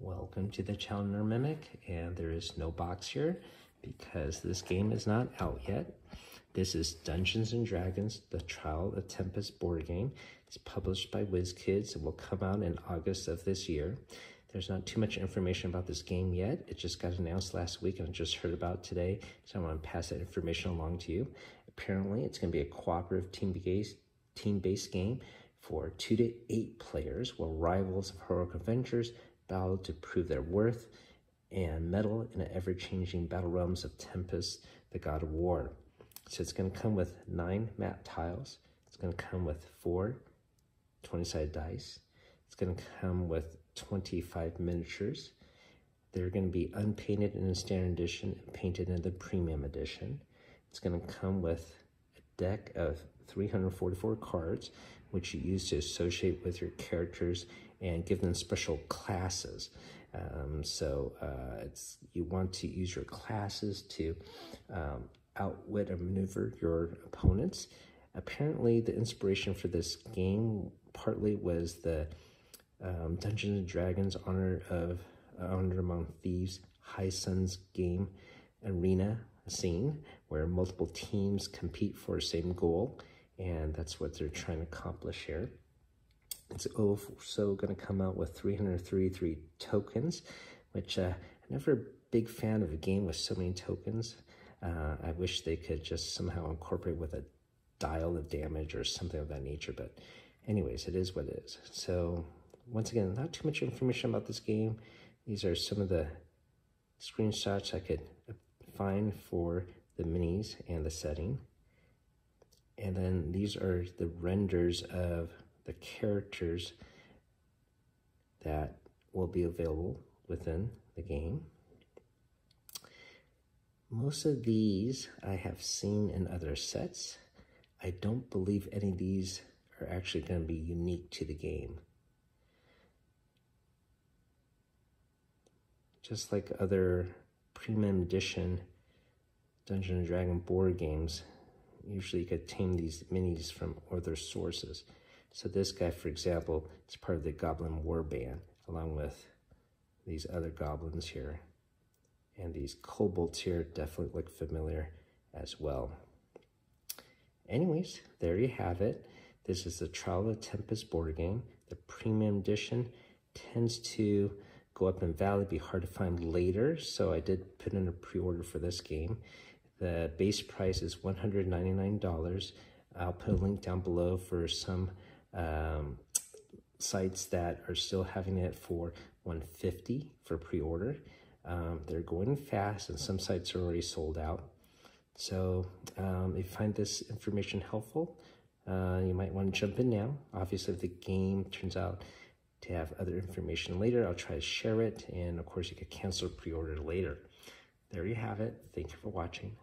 Welcome to the Challenger Mimic, and there is no box here because this game is not out yet. This is Dungeons & Dragons, The Trial of Tempus board game. It's published by WizKids. It will come out in August of this year. There's not too much information about this game yet. It just got announced last week and I just heard about today, so I want to pass that information along to you. Apparently, it's going to be a cooperative team-based team-based game for two to eight players where rivals of heroic adventures battle to prove their worth and meddle in the ever-changing battle realms of Tempus, the god of war. So it's going to come with nine map tiles. It's going to come with four 20-sided dice. It's going to come with 25 miniatures. They're going to be unpainted in the standard edition and painted in the premium edition. It's going to come with deck of 344 cards, which you use to associate with your characters and give them special classes. Um, so uh, it's you want to use your classes to um, outwit or maneuver your opponents. Apparently, the inspiration for this game partly was the um, Dungeons and Dragons Honor of uh, Honor Among Thieves High Suns game arena scene where multiple teams compete for the same goal, and that's what they're trying to accomplish here. It's also going to come out with 333 tokens, which uh, I'm never a big fan of a game with so many tokens. Uh, I wish they could just somehow incorporate with a dial of damage or something of that nature. But anyways, it is what it is. So once again, not too much information about this game. These are some of the screenshots I could find for the minis and the setting. And then these are the renders of the characters that will be available within the game. Most of these I have seen in other sets. I don't believe any of these are actually going to be unique to the game. Just like other premium edition Dungeon & Dragon board games, usually tame these minis from other sources. So this guy, for example, is part of the Goblin War Band, along with these other goblins here. And these kobolds here definitely look familiar as well. Anyways, there you have it. This is the Trial of Tempus board game. The premium edition tends to go up in value, be hard to find later. So I did put in a pre-order for this game. The base price is $199. I'll put a link down below for some um, sites that are still having it for 150 for pre-order. Um, they're going fast and some sites are already sold out. So um, if you find this information helpful, uh, you might want to jump in now. Obviously, if the game turns out to have other information later, I'll try to share it. And of course, you can cancel pre-order later. There you have it. Thank you for watching.